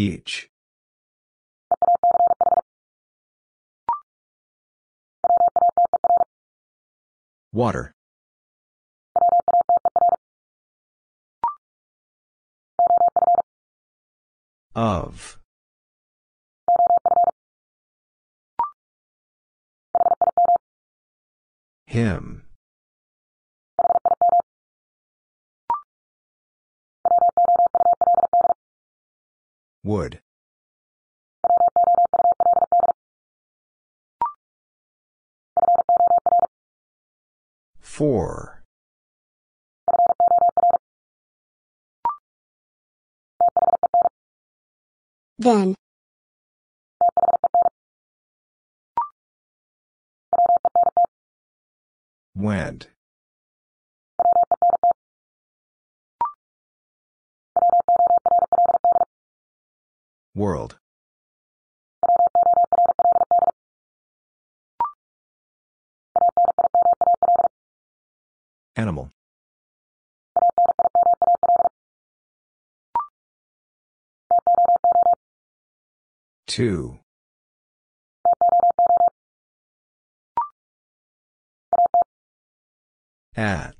Each. Water. Of. Him. Would. Four. Then. Went. World. Animal. Two. At.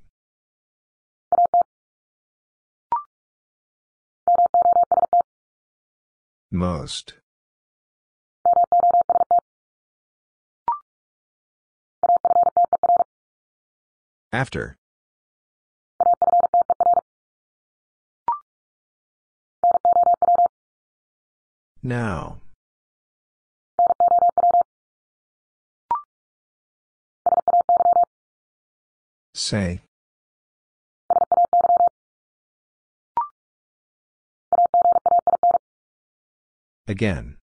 Most. After. Now. Say. Again.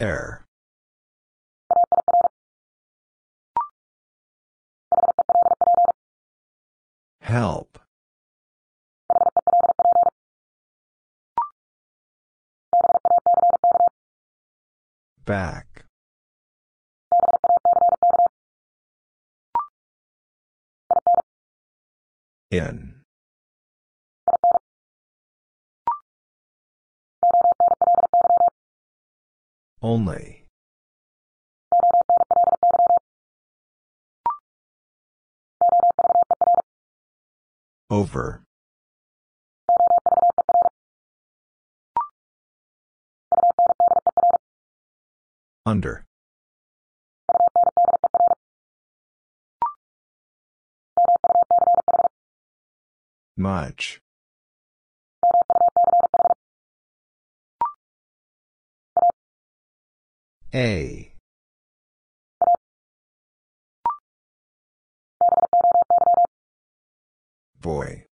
Error. Help. Back. In. Only. Over. Under. Much. A. Boy.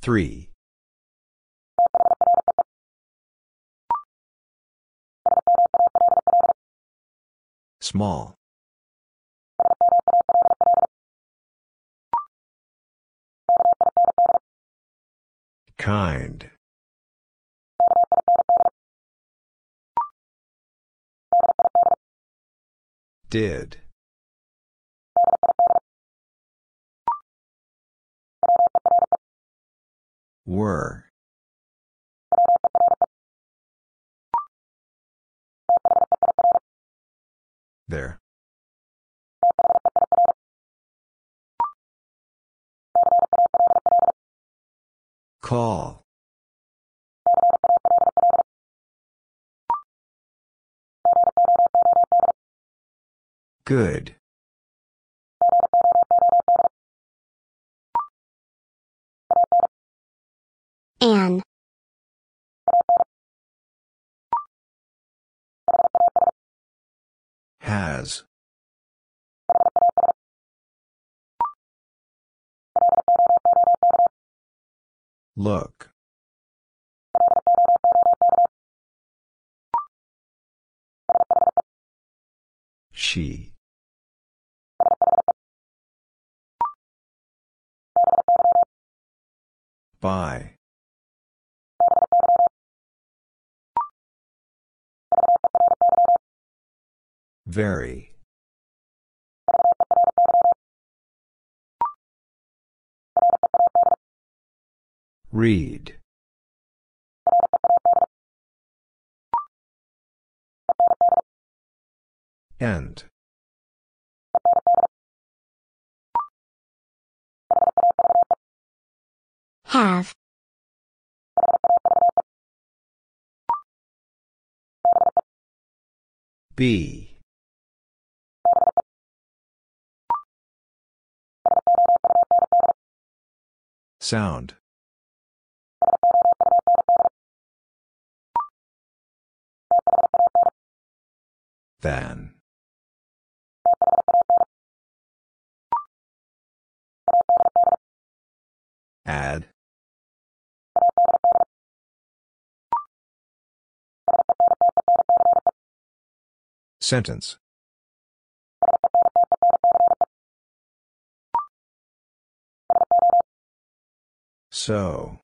Three. Small. Kind. Did. Were. There. Call. Good. An. Has. Look. She. By. Very. Read. End. Have. Be. Sound. Than. Add. Sentence. So.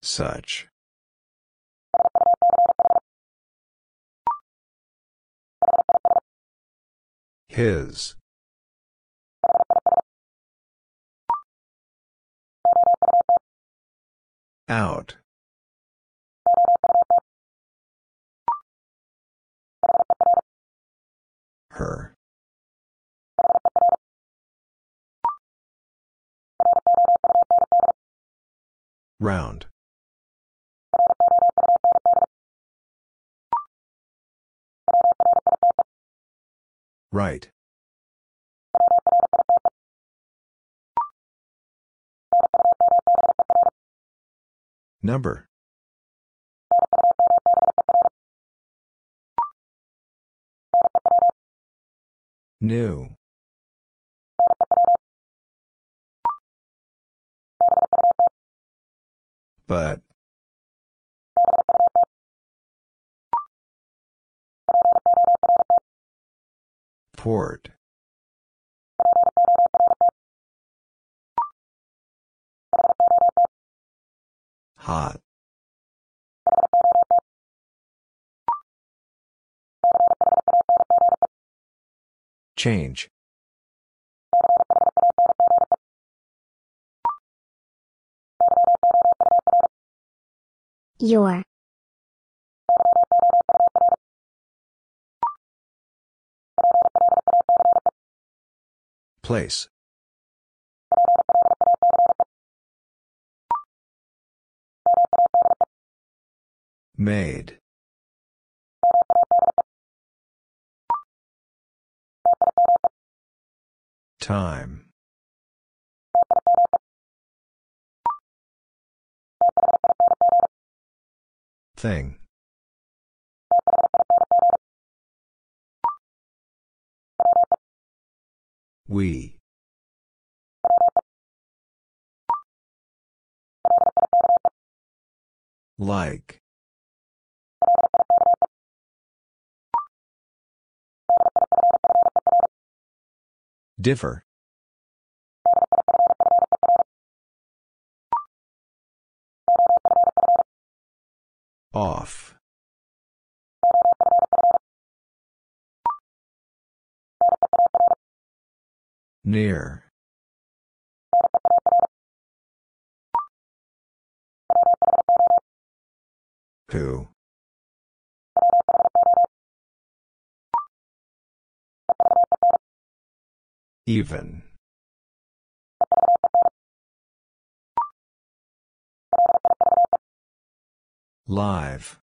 Such. His. Out. Her. Round. Right. Number. New. But. Port. Hot. Change. Your. Place. Made. Time. Thing. We. Like. Differ. Off. Near. Who? Even. Live.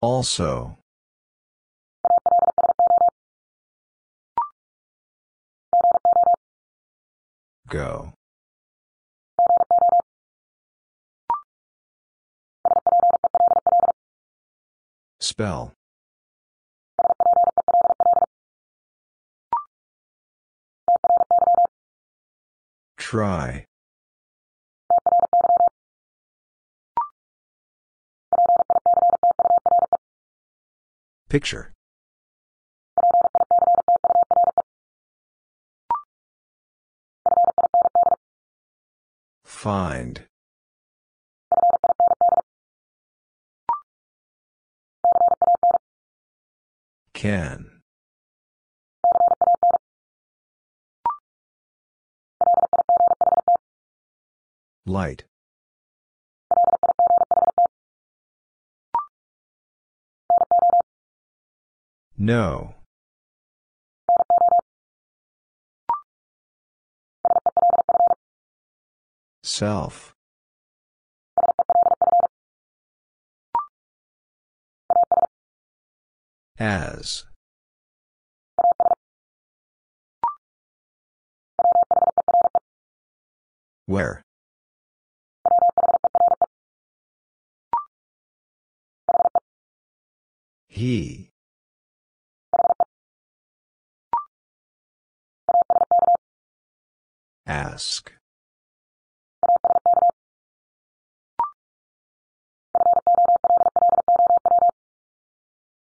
Also. Go. Spell. Try. Picture. Find. Can. Light. No. Self. As. Where? He. Ask.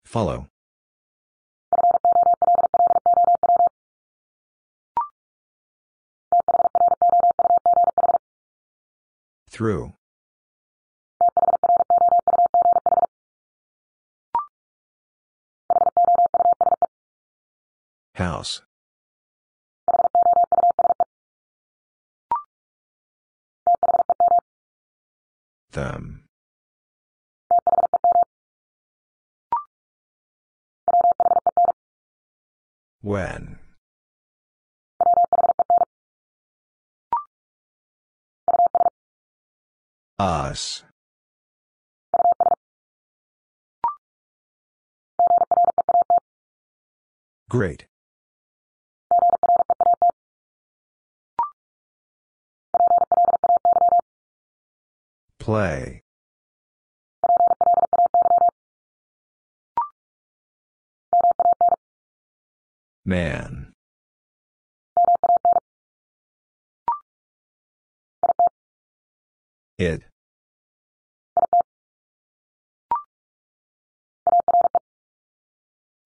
Follow. Through. House. Them. When. Us. Great. Play. Man. It.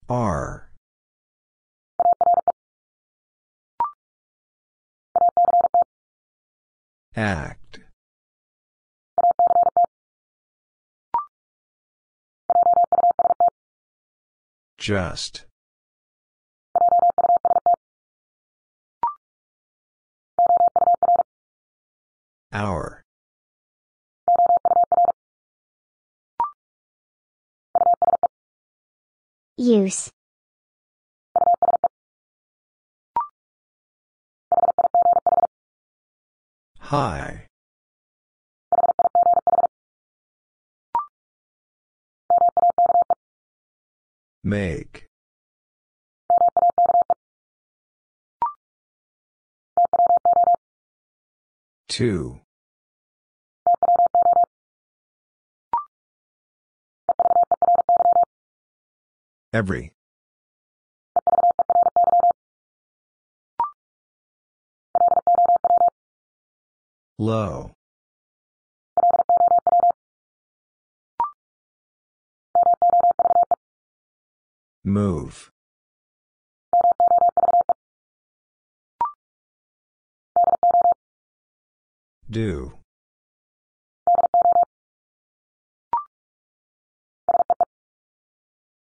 R. Act. Just. Hour. Use. High. Make. Two. Every. Low. Move. Do.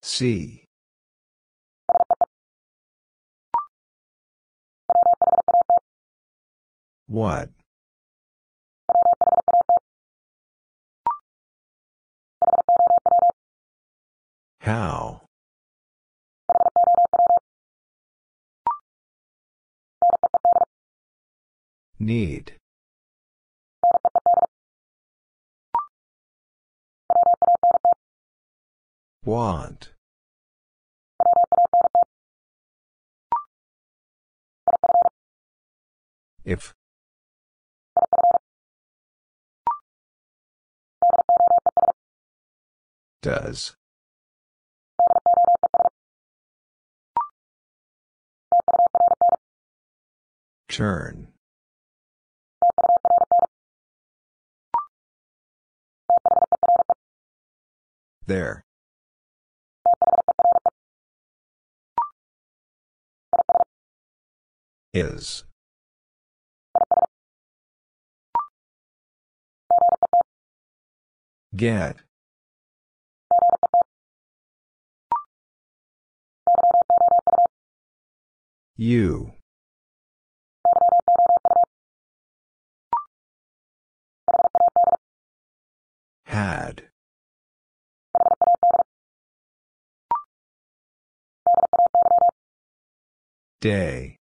See. What? How? Need. Want. If. Does. Turn. There. Is. Get. You. Had. Day.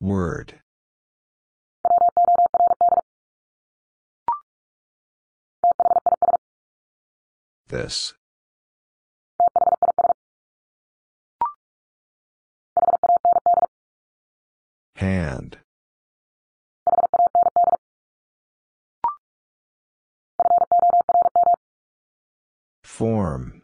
Word. This. Hand. Form.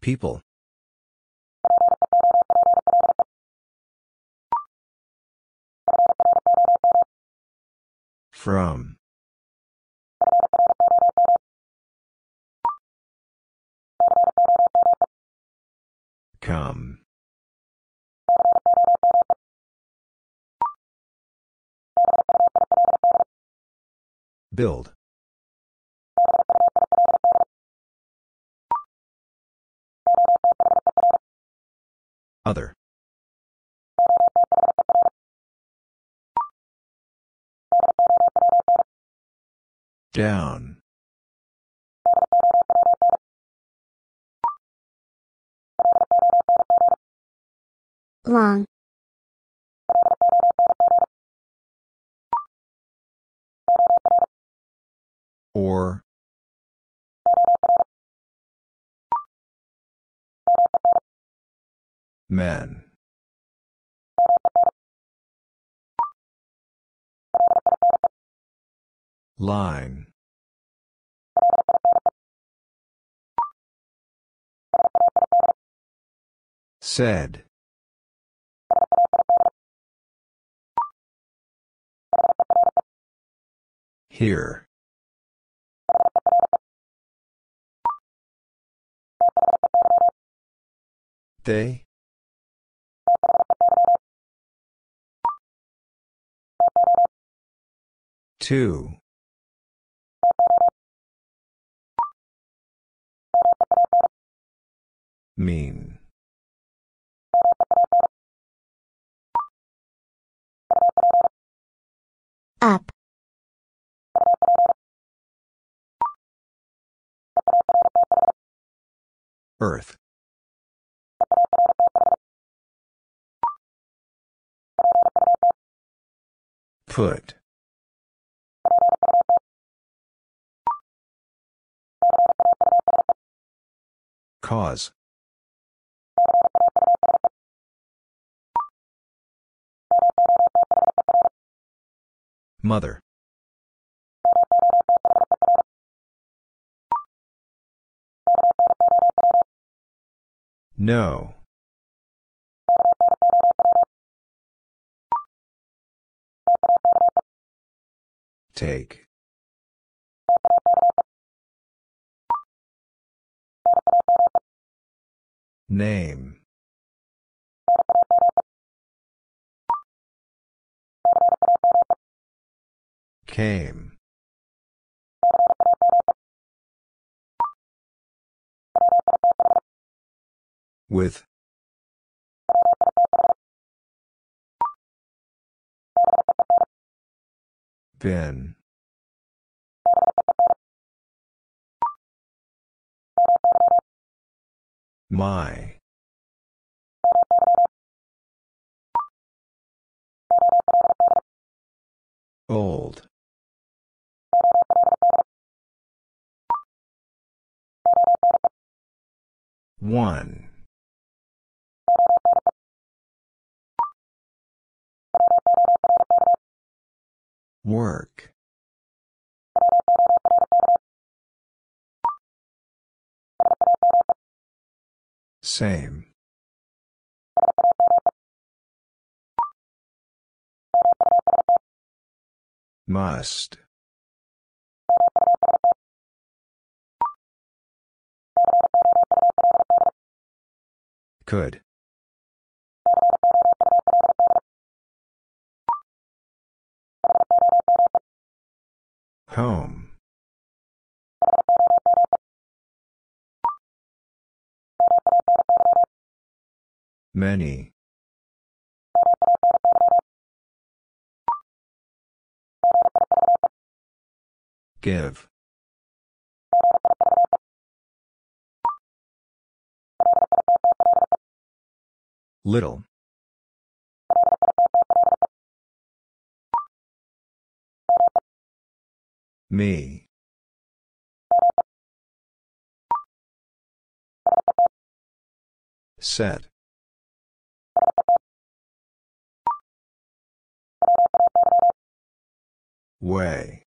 People. From. Come. Build. Other. Down. Long, Or. Men. Line. Said. Here. They? Two. Mean. up, Earth. Put. Cause. Mother. No. Take. Name. Came. With. Been. My. Old. One. Work. Same. Must. Could. Home. Many. Give. Little. Me. Set. Way.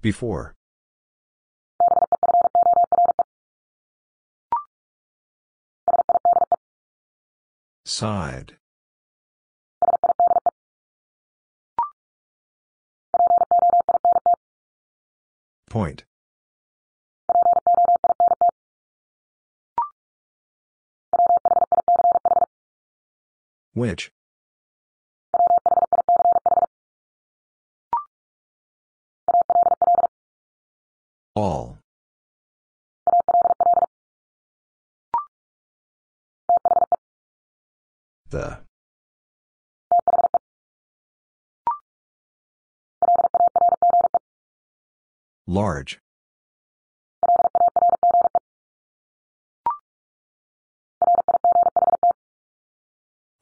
Before. Side. Point. Which? All. The. Large.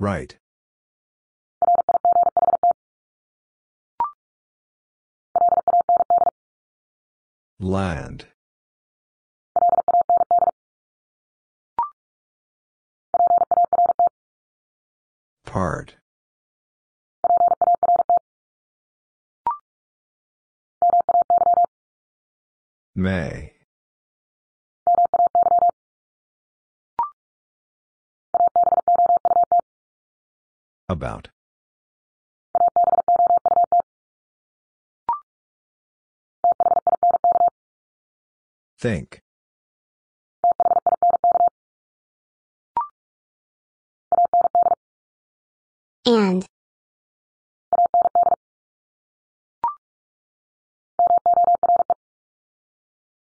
Right. Land. Part. May. About. Think. And.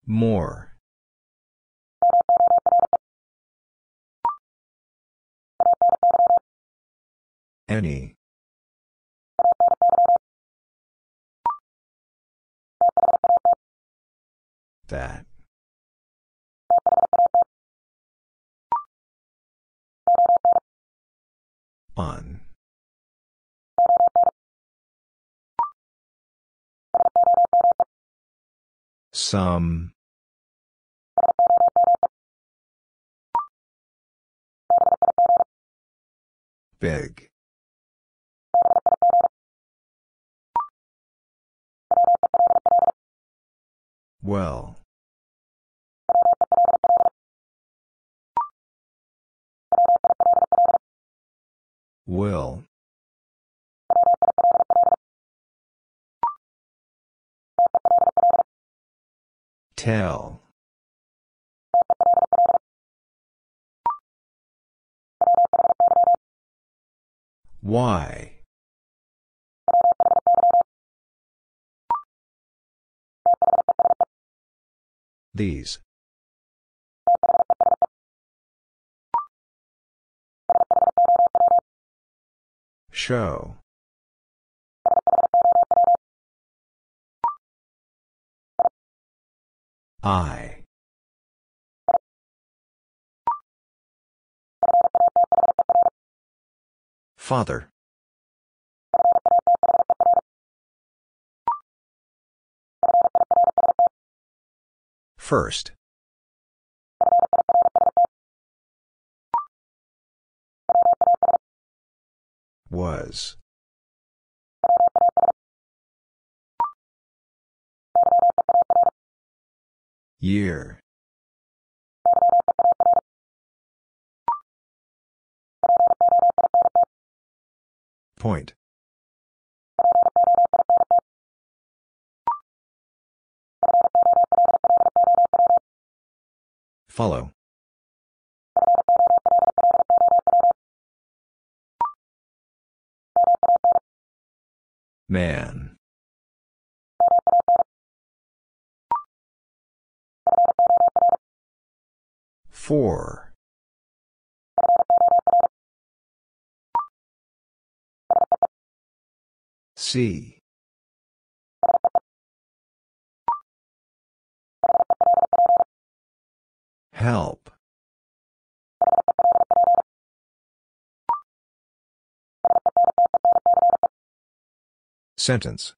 More. Any. That. On. Some. Big. Well. Will. Tell. Why? These. Show. I. Father. First. Was. Year. Point. Follow. Man. Four. C. Help. Sentence.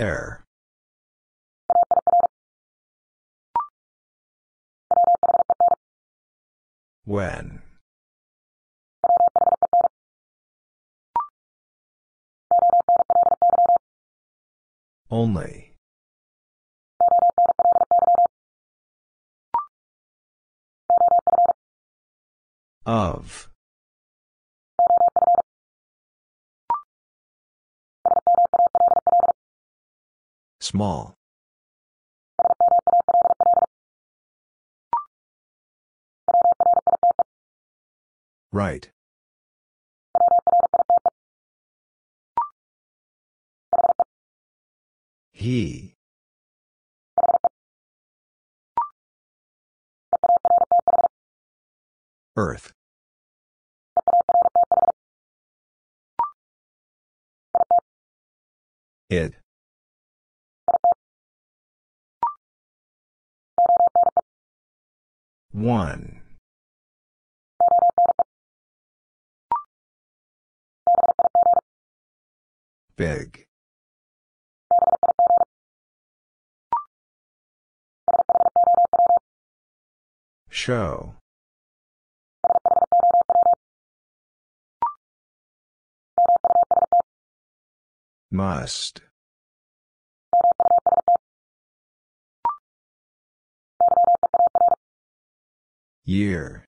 Error. When. Only. Of. Small. Right. He. Earth. It. One. Big. Show. Must. Year.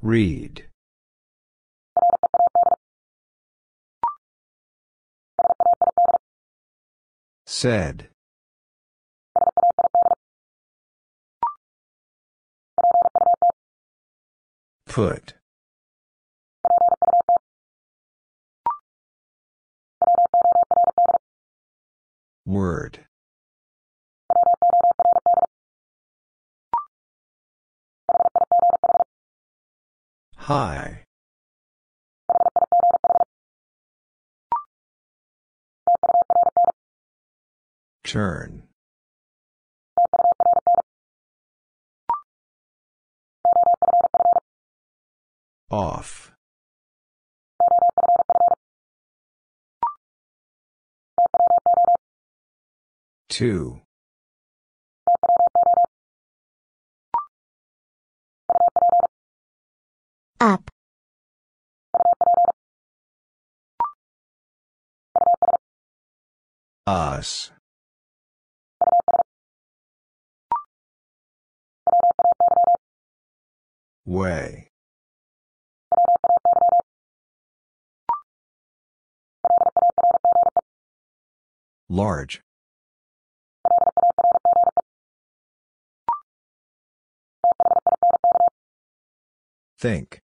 Read. Said. Put. Word. High. Turn. Off. Two. Up. Us. Way. Large. Think.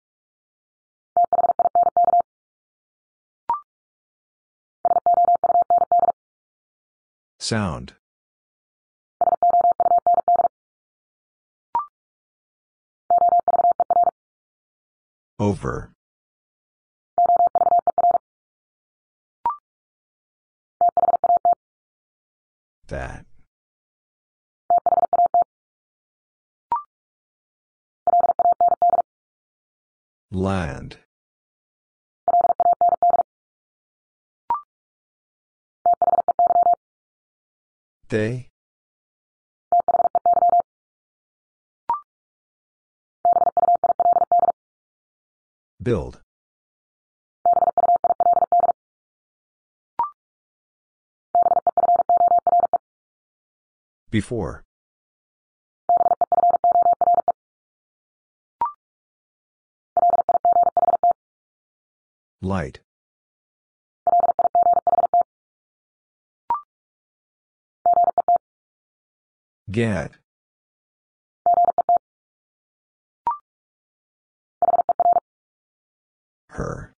Sound. Over. That. Land. They? Build. Before. Light. Get. Her.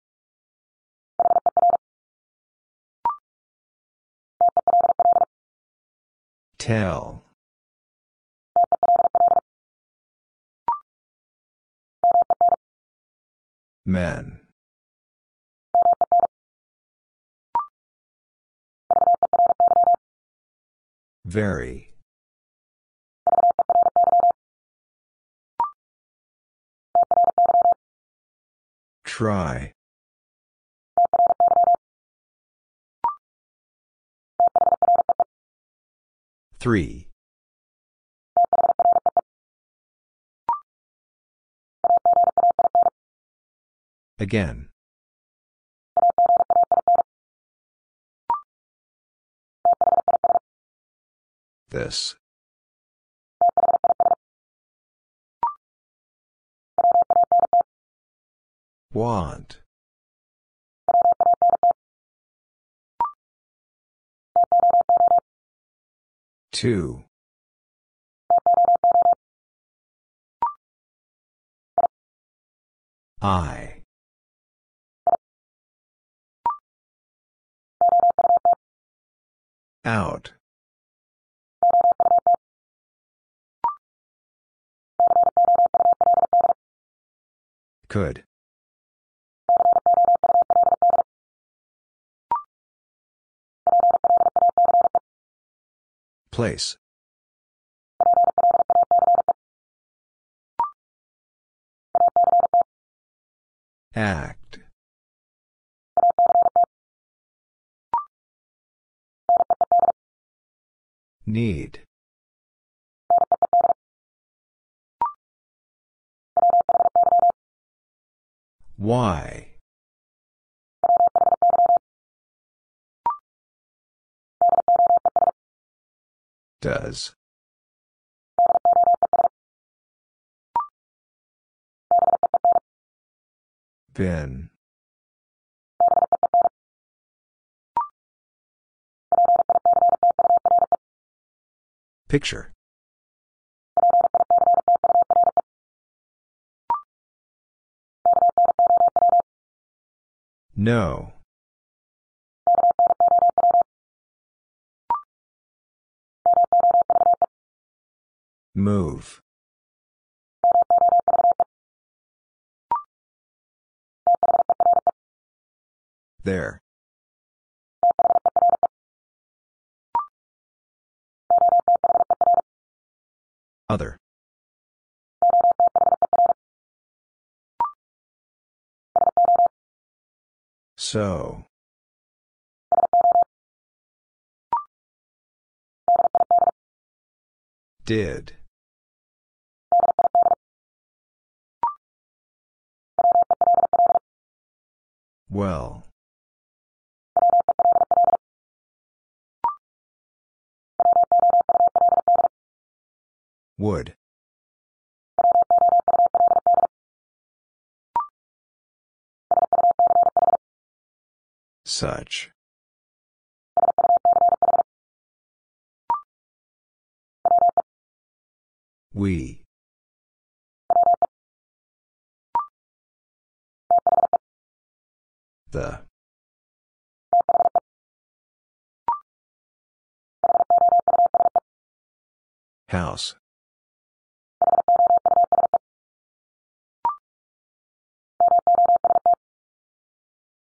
Tell. Men. Very. Try. Three. Again. This. Want. Two. I. Out. Could. Place. Act. Need. Why? Does. Been. Picture. No. Move. There. Other. So. Did. Well. Would. Such. We. The. House.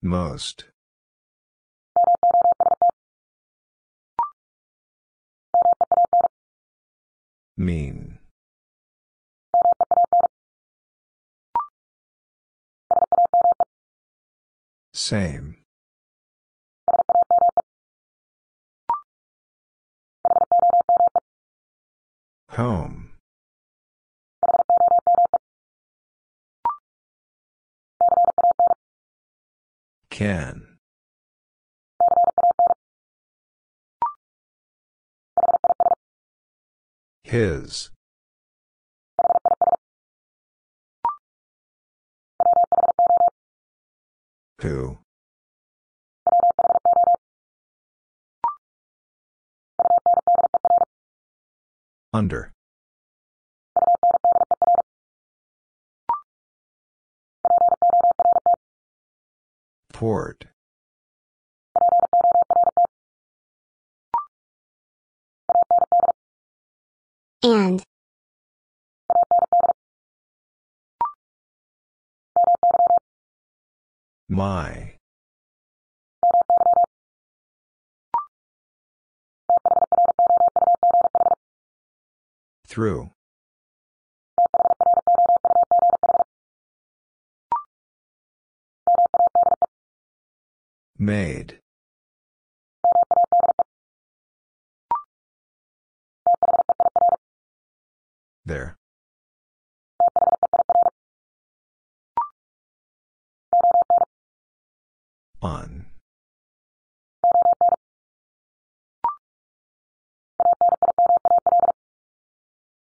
Most. Mean. Same. Home. Can. His. Who? Under. Port. And. My. Through. Made. There. On.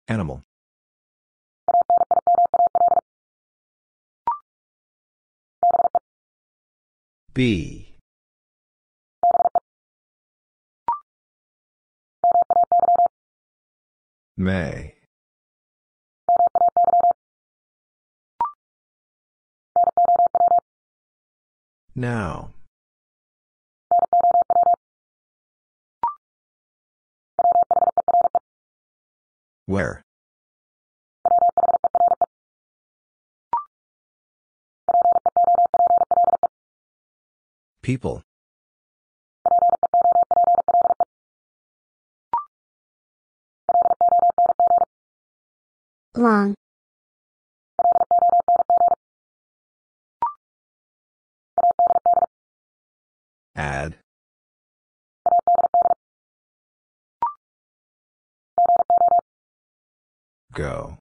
Animal. be. May. Now. Where? People. Long. Add. Go.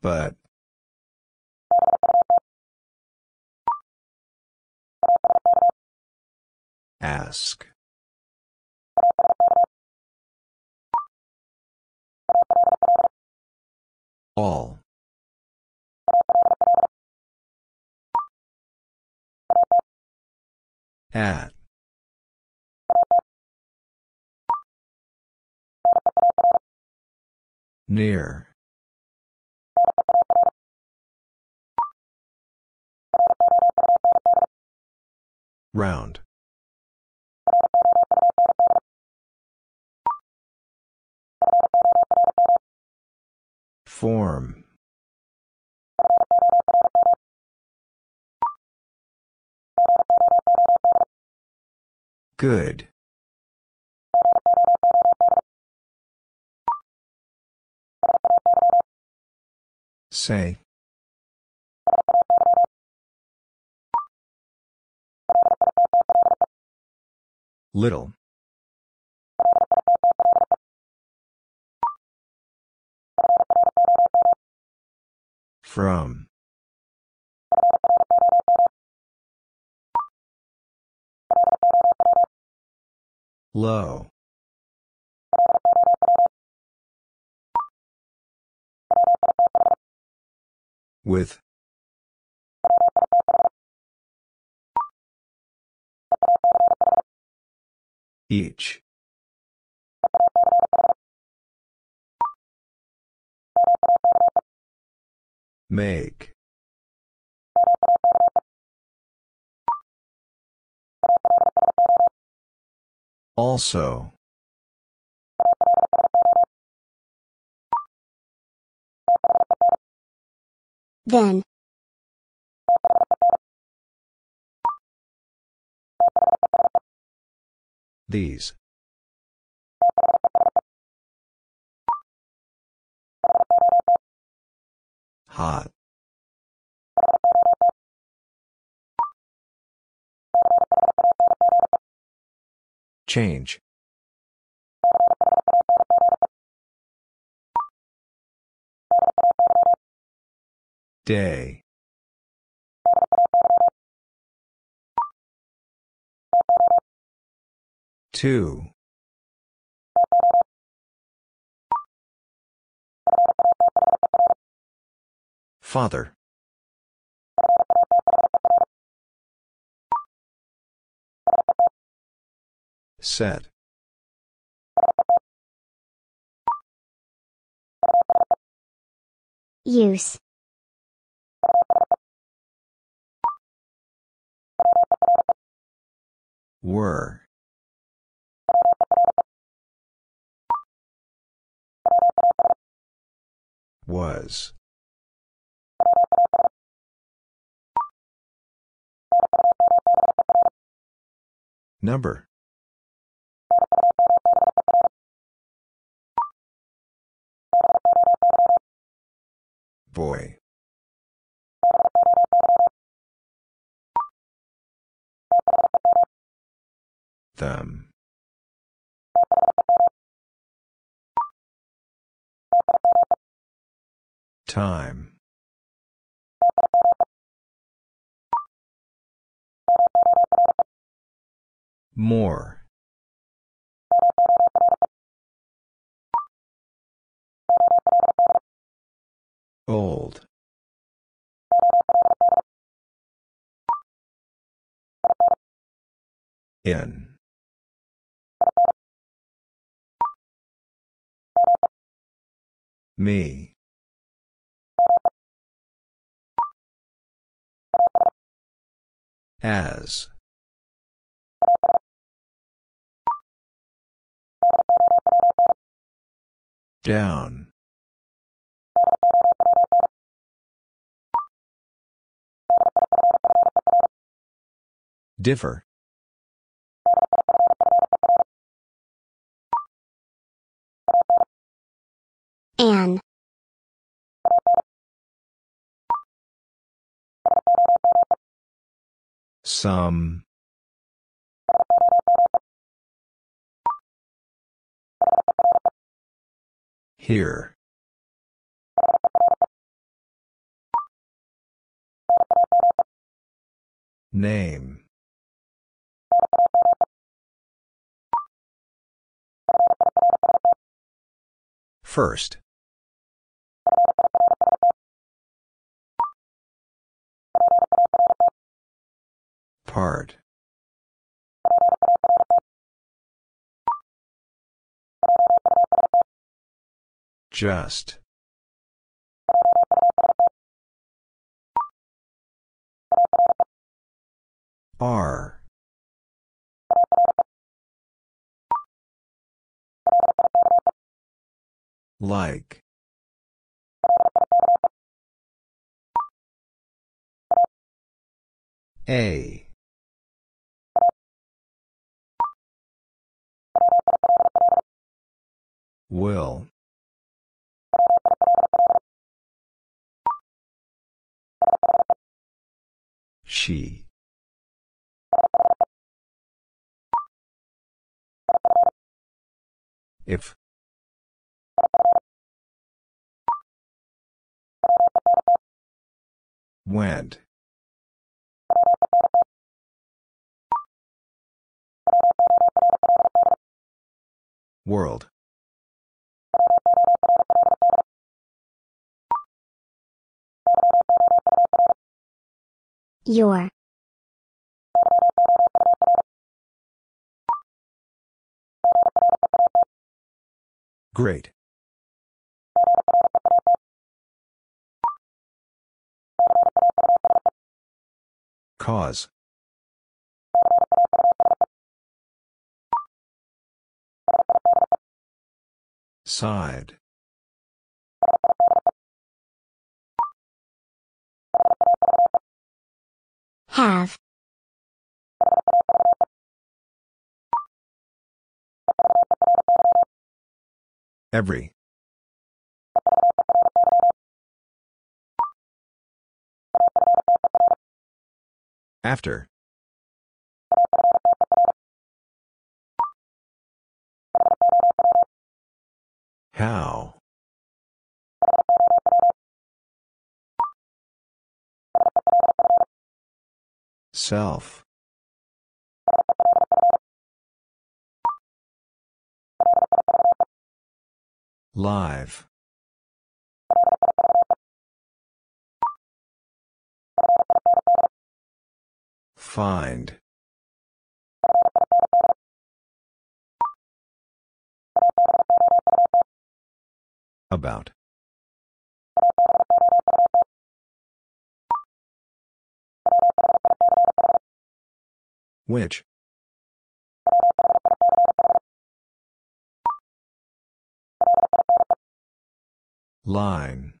But. Ask. All. At. Near. Round. Form. Good. Say. Little. From. Low. With. Each. Make. Also. Then. These. Hot. Change. Day. Two. Father. Set. Use. Were. Was. Number. Boy. Them. Time. More. Old. In. Me. As. Down. Differ. An. Some. Here. Name. First. Part. Just. are. Like. A. Will. She. If. Went. World. Your. Great. Cause. Side. Have. Every. After. How? Self Live. Find. About. Which? Line.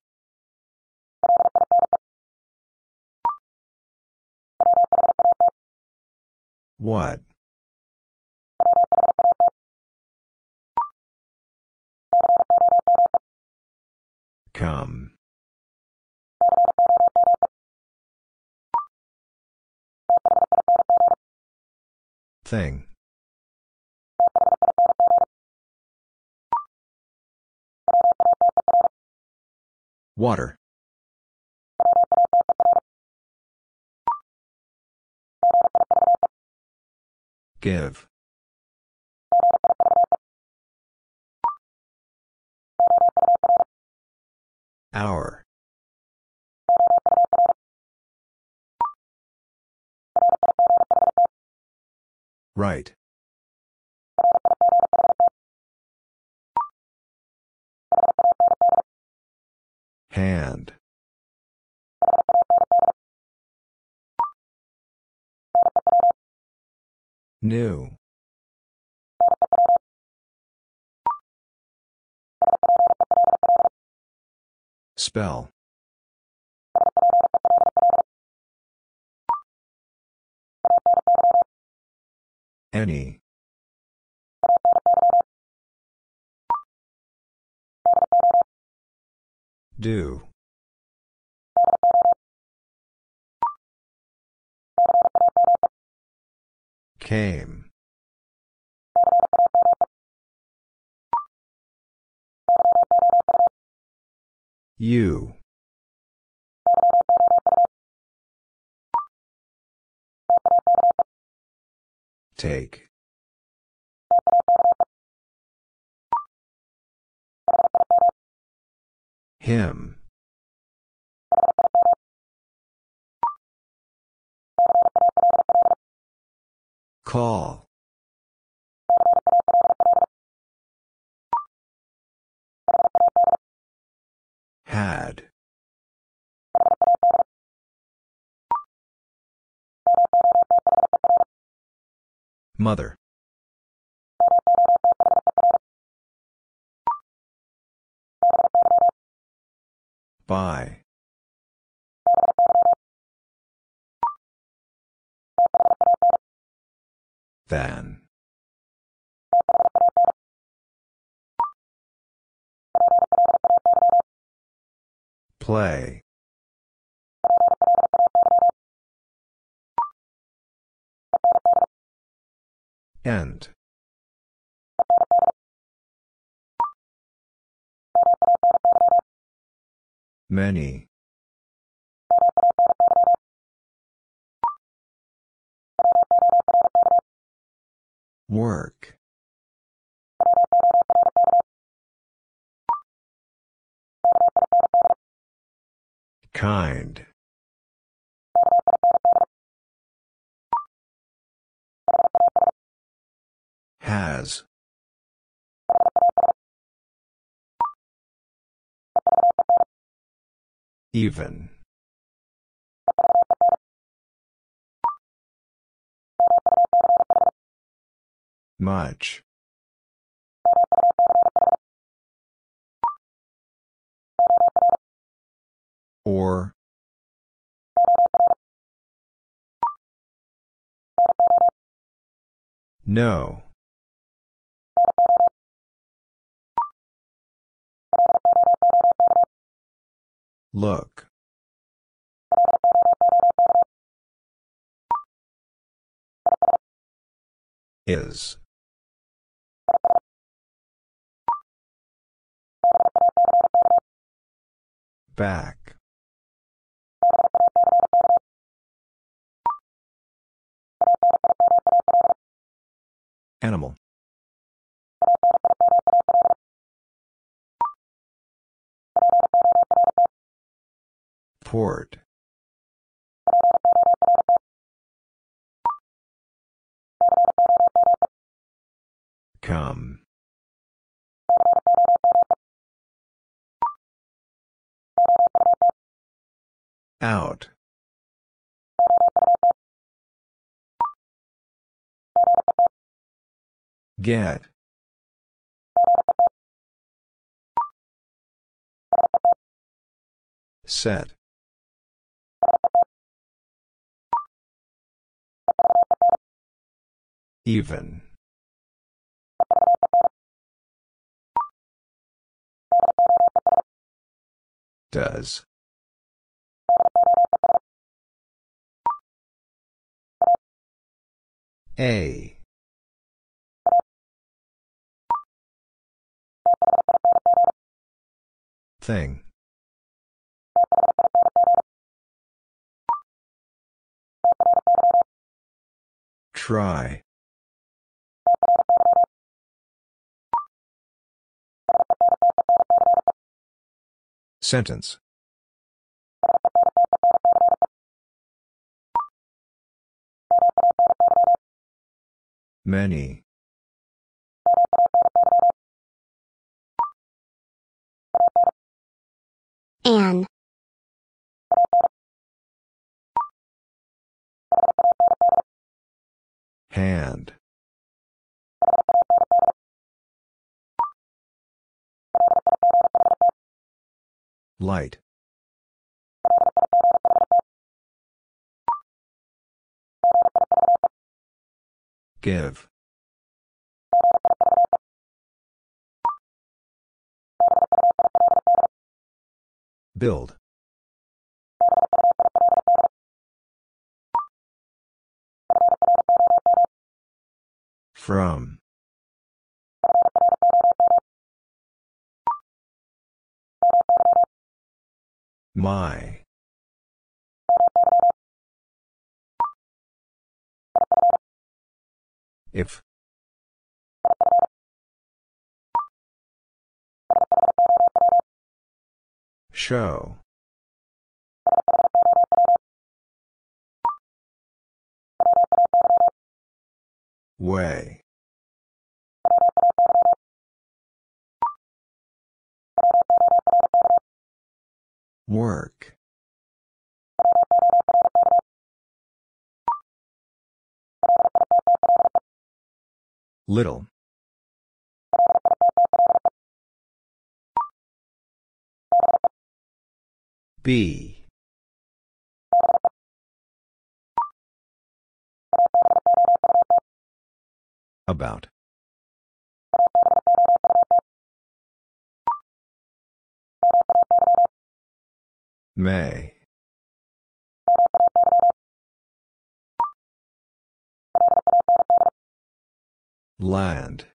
What? Come. Thing. Water. Give. Hour. Right. Hand. New. Spell. Any. Do. Came. You. Take. Him. Call. Had. Mother. By. Than. Play. End. Many. Work. Kind. Has. Even. Much. Or. No. Look. Is. Back. Animal. Port Come. Out. Get. Set. Even. Does. A. Thing. Try. Sentence. Many. An. Hand. Light. Give. Build. From. My. If. Show. Way. Work. Little. be. About. May. Land.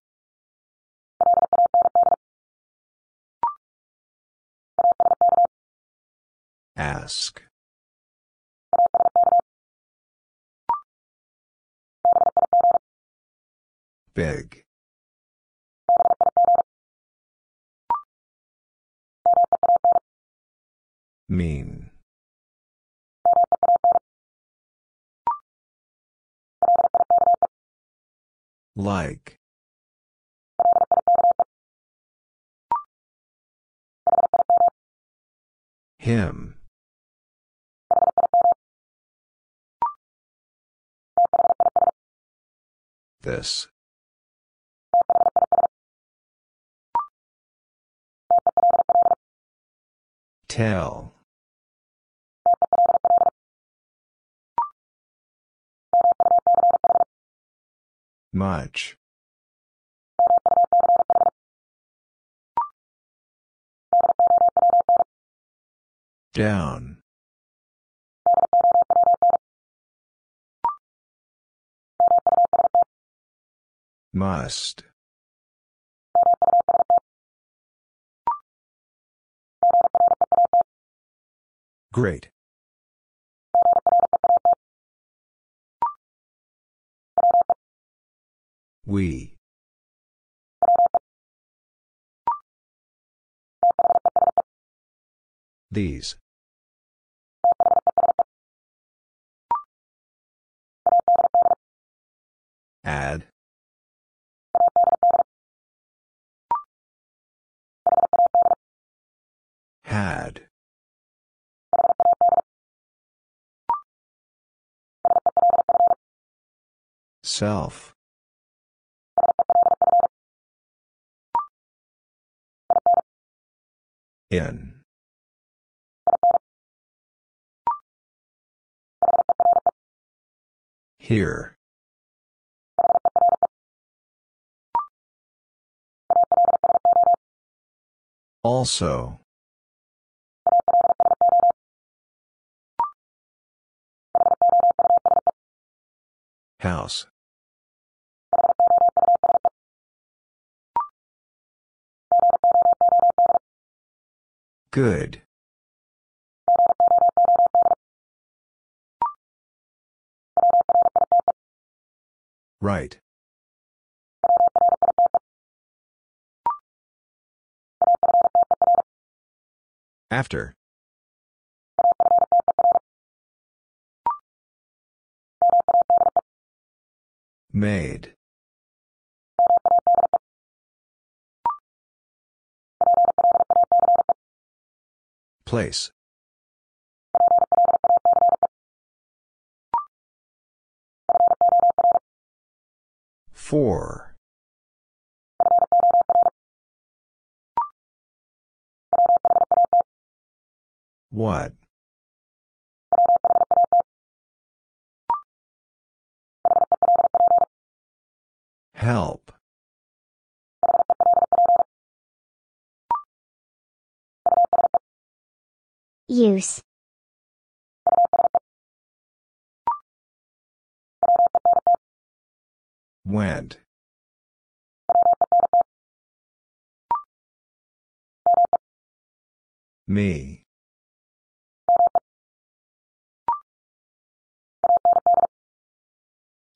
Ask. Big. Mean. Like. Him. This. Tell. Much. Down. Must. Great. We. These. Add. Had. Self. In. Here. Also. House. Good. Right. After. Made. Place. Four. What? Help. Use. Went. Me.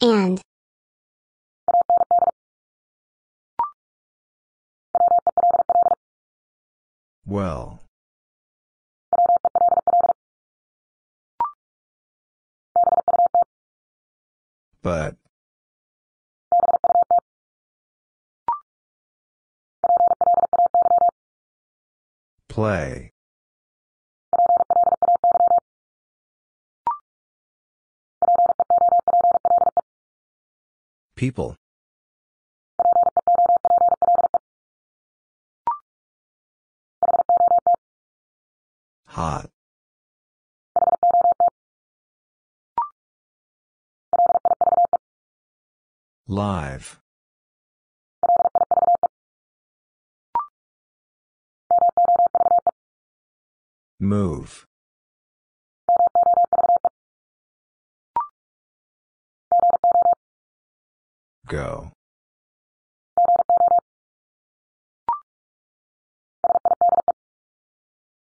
And. Well. But. Play. People. Hot. Live. Move. Go.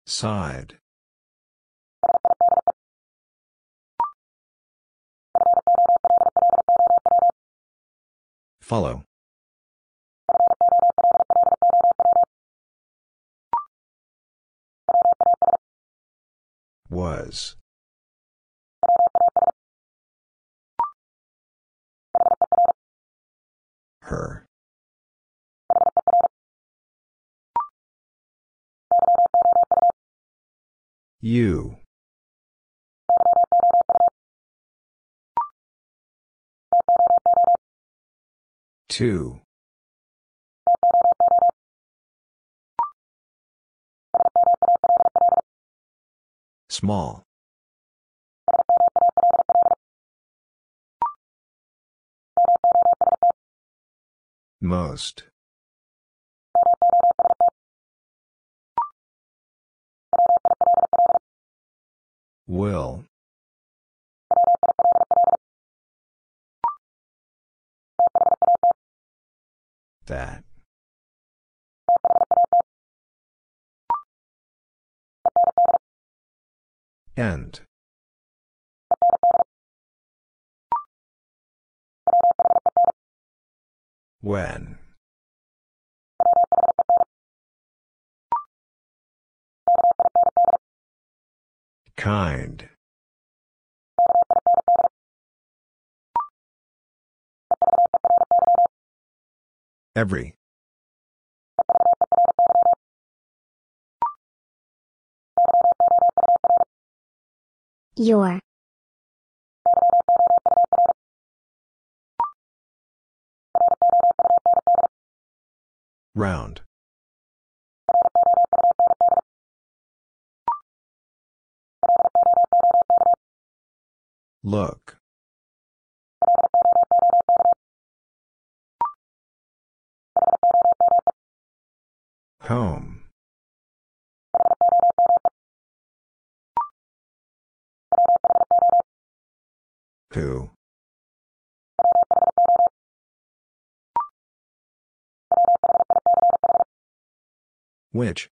Side. Follow. Was. Her. You. Two. Small. Most. Will. That. End. When. Kind. Every. Your. Round. Look. Home. Who? Which?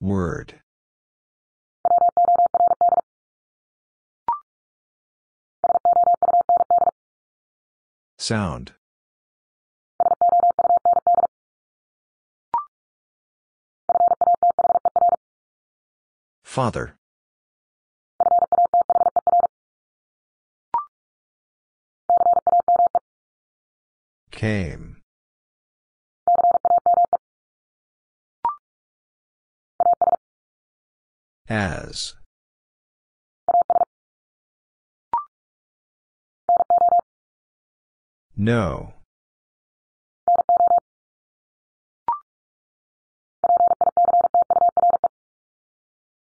Word. Sound. Father. Came. As. No.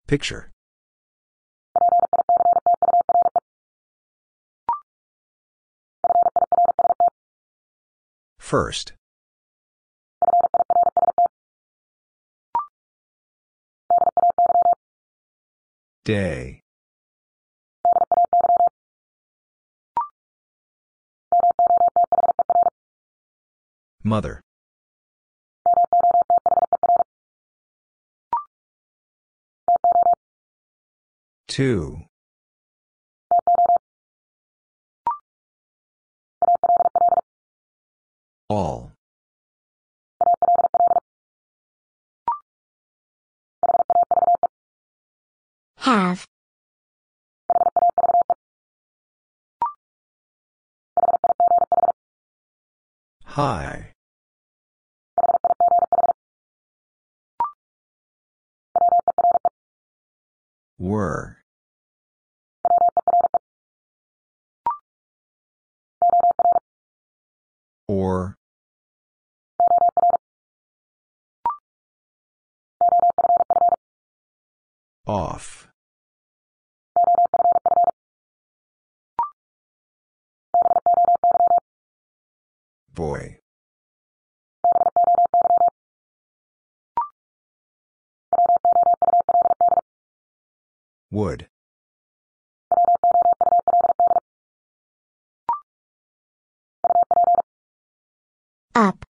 Picture. First. Day. Mother. Two. All. Have. High. Were. Or. Off. Boy. Would. Up.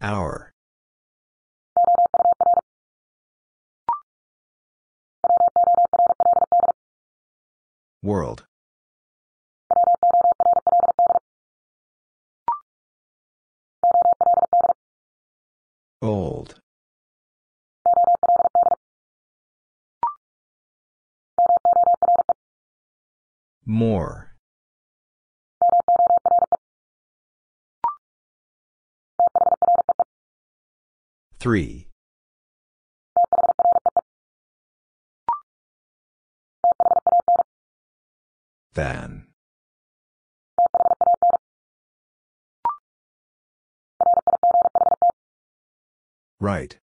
Our. World. Old. More. Three. Than. Right.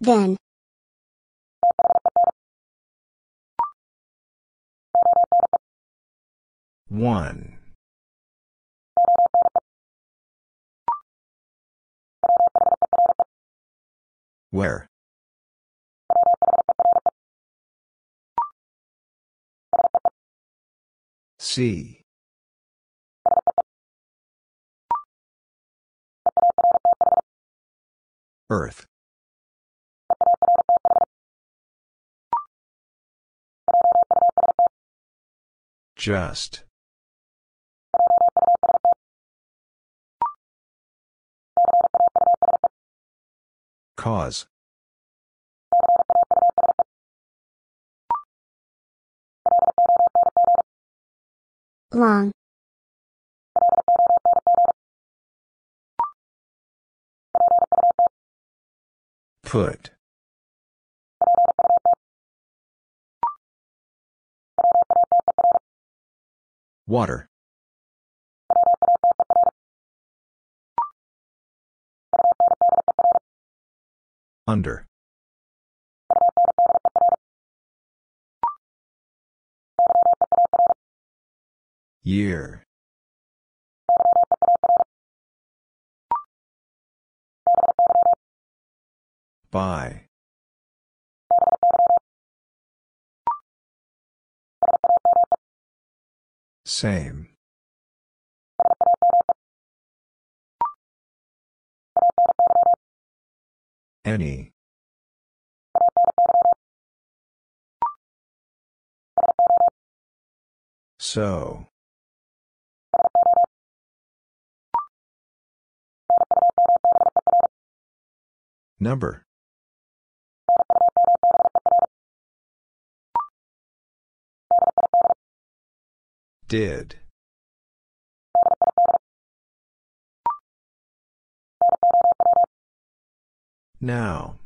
Then. One. Where? See. Earth. Just. Cause. Long. Put. Water. Under. Year. By. Same. Any. So. Number. Did. Now.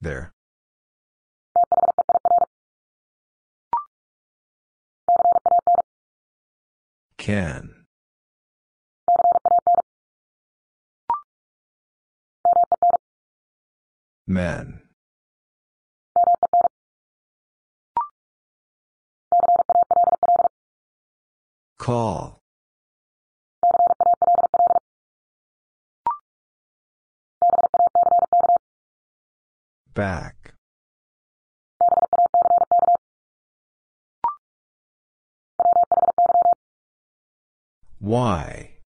There. Can. Men. Call. Back. Why?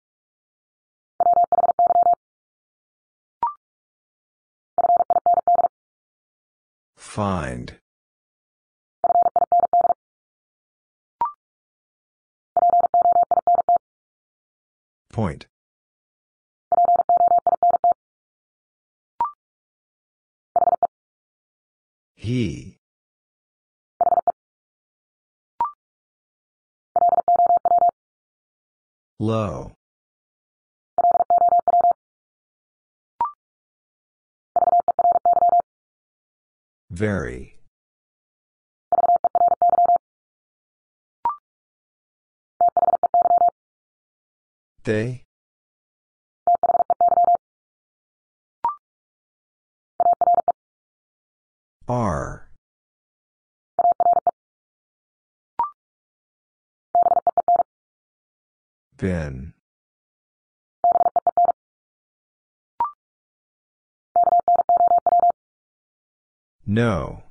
Find. Point. He. Low. Very. They? Are. Been. No.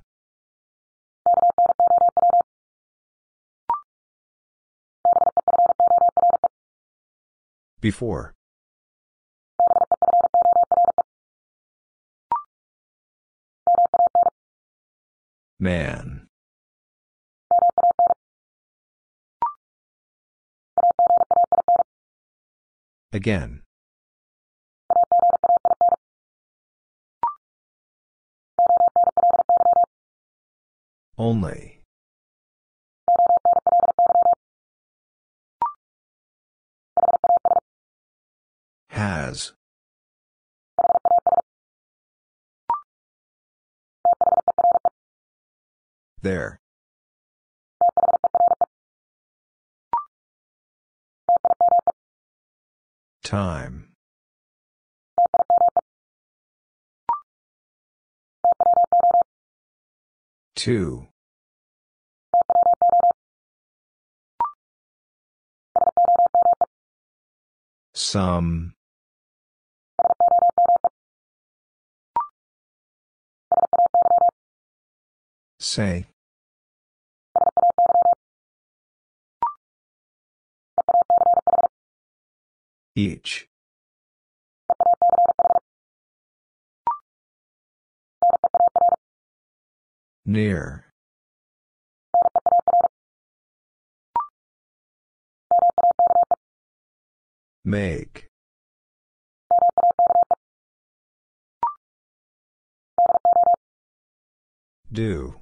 Before. Man. Again. Only. Has. There. Time. Two. Some. Say. Each. Near. Make. Do.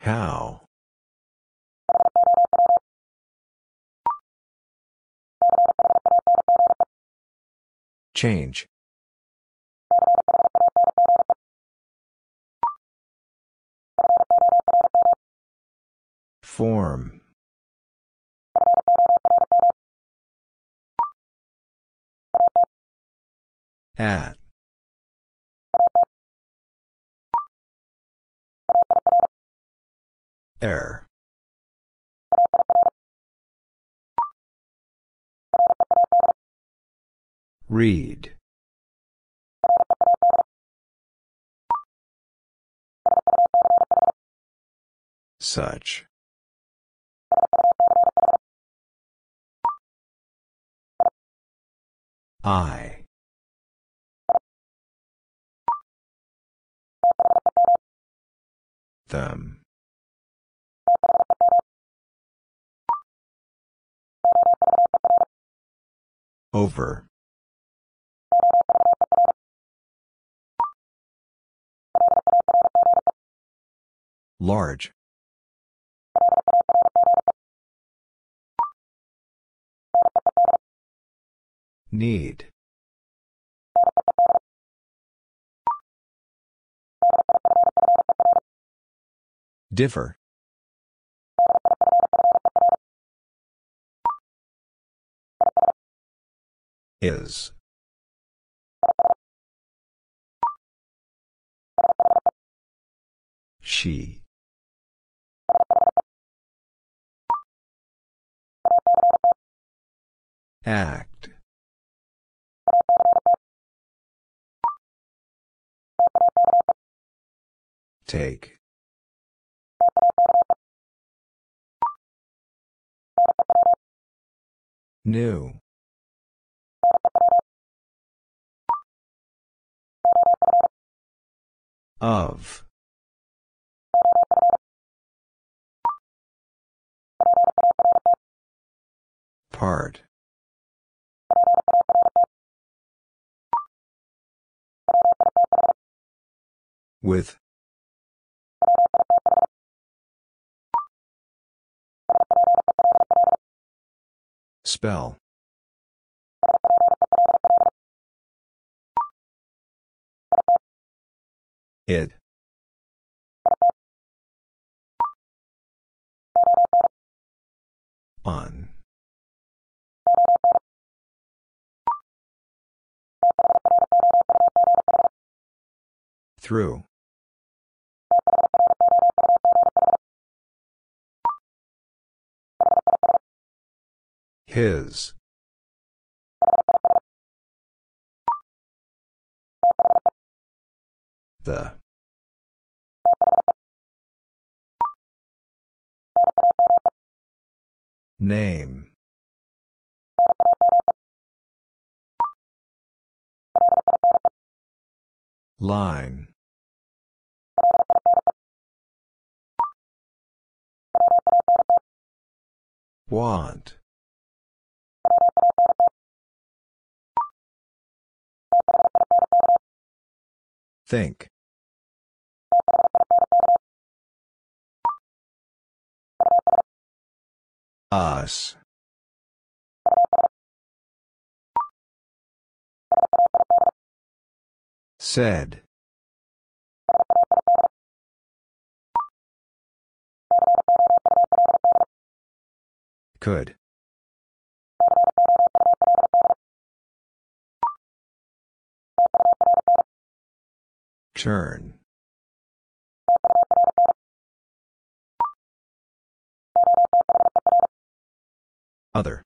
How? Change. Form. At. Air. Read. Such. I. Them. Over. Large. Need. Differ. Is. She. Act. Take. New. Of. Part. With. Spell. It. On. Through. His. The. Name. Line. Want. Think. Us. Said. Could. Turn. Other.